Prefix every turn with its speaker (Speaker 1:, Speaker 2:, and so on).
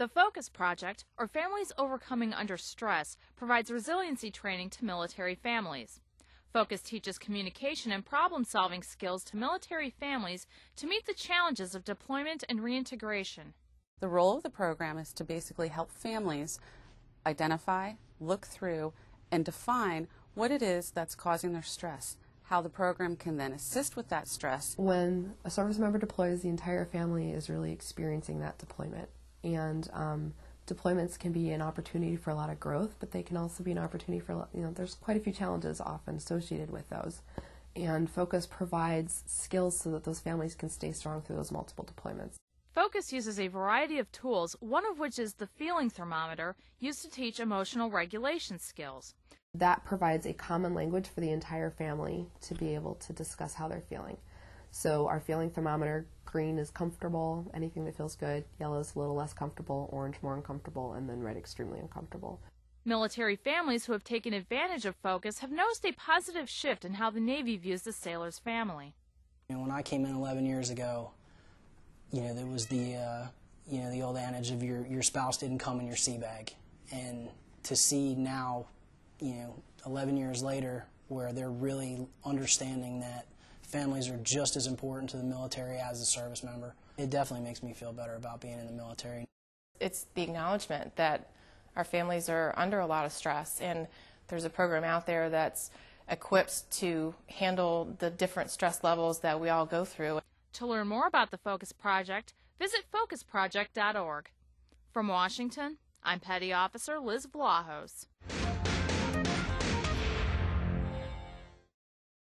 Speaker 1: The Focus Project, or Families Overcoming Under Stress, provides resiliency training to military families. Focus teaches communication and problem solving skills to military families to meet the challenges of deployment and reintegration.
Speaker 2: The role of the program is to basically help families identify, look through, and define what it is that's causing their stress, how the program can then assist with that stress.
Speaker 3: When a service member deploys, the entire family is really experiencing that deployment. And um, deployments can be an opportunity for a lot of growth, but they can also be an opportunity for, you know, there's quite a few challenges often associated with those. And Focus provides skills so that those families can stay strong through those multiple deployments.
Speaker 1: Focus uses a variety of tools, one of which is the feeling thermometer, used to teach emotional regulation skills.
Speaker 3: That provides a common language for the entire family to be able to discuss how they're feeling. So our feeling thermometer, green is comfortable, anything that feels good, yellow is a little less comfortable, orange more uncomfortable, and then red extremely uncomfortable.
Speaker 1: Military families who have taken advantage of Focus have noticed a positive shift in how the Navy views the sailor's family.
Speaker 4: You know, when I came in 11 years ago, you know, there was the, uh, you know, the old adage of your, your spouse didn't come in your sea bag. And to see now, you know, 11 years later, where they're really understanding that families are just as important to the military as a service member, it definitely makes me feel better about being in the military.
Speaker 5: It's the acknowledgement that our families are under a lot of stress, and there's a program out there that's equipped to handle the different stress levels that we all go through.
Speaker 1: To learn more about the Focus Project, visit focusproject.org. From Washington, I'm Petty Officer Liz Vlahos.